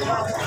Gracias.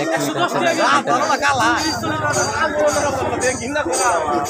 É lá, eu tô falando, lá